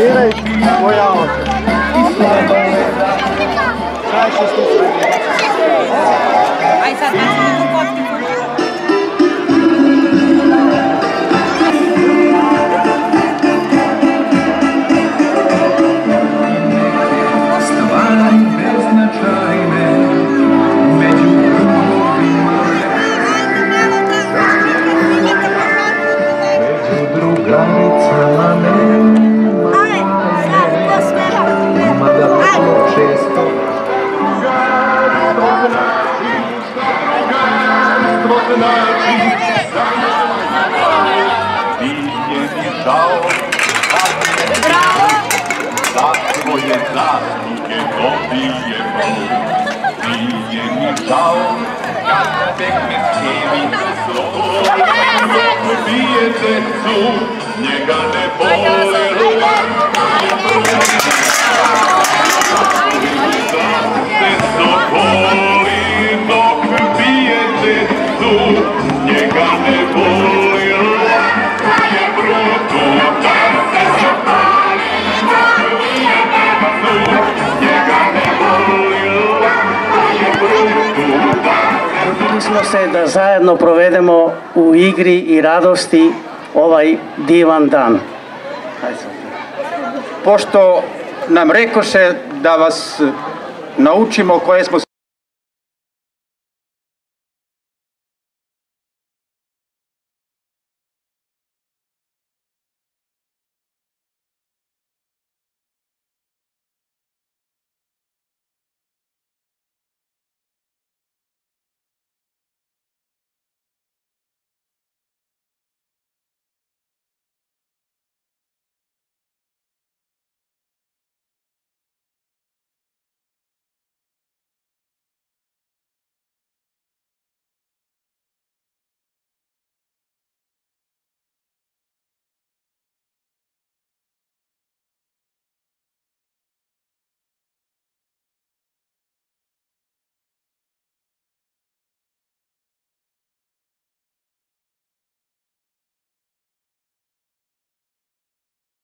Збирай твоя очі. Краще тут. Айсар, бачимо фотки. wszystko. Brawo! Za swoje zasługi dobiję Bije mi żał Jacek Mickiewicz Bije te cud Nie gadę njega se da zajedno provedemo u igri i radosti ovaj divan dan. Pošto nam rekoše da vas naučimo koje smo